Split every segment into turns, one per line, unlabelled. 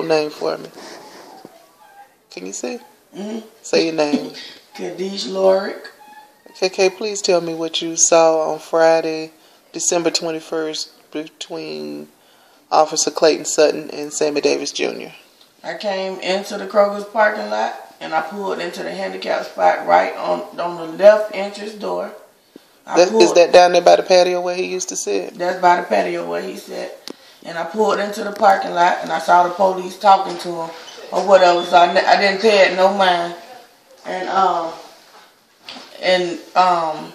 whole name for me. Can you see?
Mm-hmm.
Say your name.
Kadish Lorick.
KK, please tell me what you saw on Friday, December 21st, between Officer Clayton Sutton and Sammie Davis Jr.
I came into the Kroger's parking lot and I pulled into the handicap spot right on on the left entrance door.
That, is that down there by the patio where he used to sit?
That's by the patio where he said. And I pulled into the parking lot and I saw the police talking to him or whatever. So I, I didn't pay it no mind. And um and um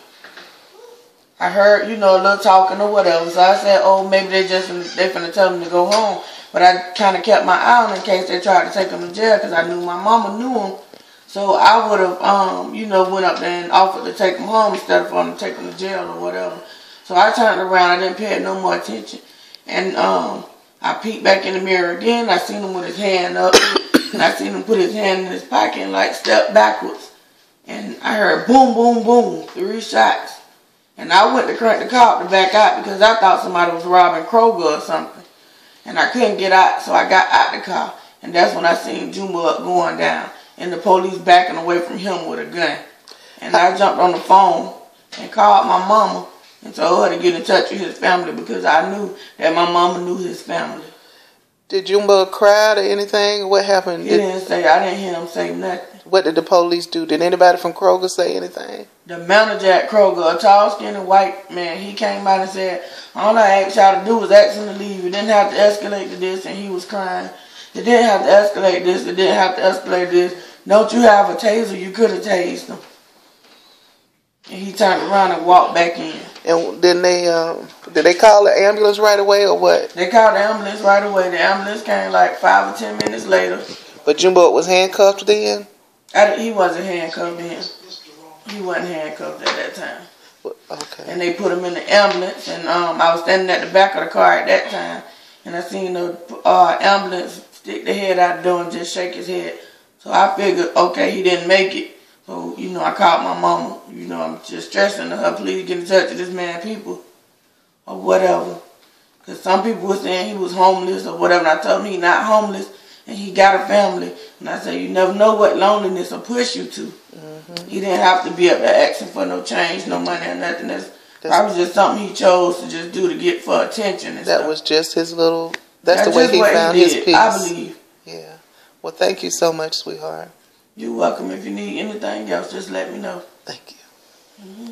I heard you know a little talking or whatever. So I said, oh maybe they just they finna tell him to go home. But I kind of kept my eye on him in case they tried to take him to jail because I knew my mama knew him. So I would have, um, you know, went up there and offered to take him home instead of for him to take him to jail or whatever. So I turned around. I didn't pay it no more attention. And um, I peeked back in the mirror again. I seen him with his hand up. and I seen him put his hand in his pocket and like step backwards. And I heard boom, boom, boom, three shots. And I went to crank the car to back out because I thought somebody was robbing Kroger or something. And I couldn't get out, so I got out the car. And that's when I seen Juma up going down and the police backing away from him with a gun. And I jumped on the phone and called my mama and told her to get in touch with his family because I knew that my mama knew his family.
Did Jumbo cry or anything? What happened?
He
Did,
didn't say, I didn't hear him say nothing.
what did the police do? Did anybody from Kroger say anything?
The manager at Kroger, a tall, skinny white man, he came out and said, all I asked y'all to do was ask him to leave. You didn't have to escalate to this, and he was crying. You didn't have to escalate this, you didn't have to escalate this. Don't you have a taser? You could have tased him. And he turned around and walked back in.
And then they um, did they call the ambulance right away or what?
They called the ambulance right away. The ambulance came like five or ten minutes later.
But Jumbo was handcuffed then.
I, he wasn't handcuffed then. He wasn't handcuffed at that time.
Okay.
And they put him in the ambulance, and um, I was standing at the back of the car at that time, and I seen the uh, ambulance stick the head out the door and just shake his head. So I figured, okay, he didn't make it. So, you know, I called my mama. You know, I'm just stressing to her, please get in touch with this man, people, or whatever. Because some people were saying he was homeless or whatever, and I told him he not homeless, and he got a family. And I said, you never know what loneliness will push you to.
Mm-hmm.
He didn't have to be up there asking for no change, no money, or nothing. That's, probably just something he chose to just do to get for attention and
That
stuff.
was just his little. That's,
That's
the way he found
he
his peace.
I believe.
Yeah. Well, thank you so much, sweetheart.
You're welcome. If you need anything else, just let me know.
Thank you.
Mm-hmm.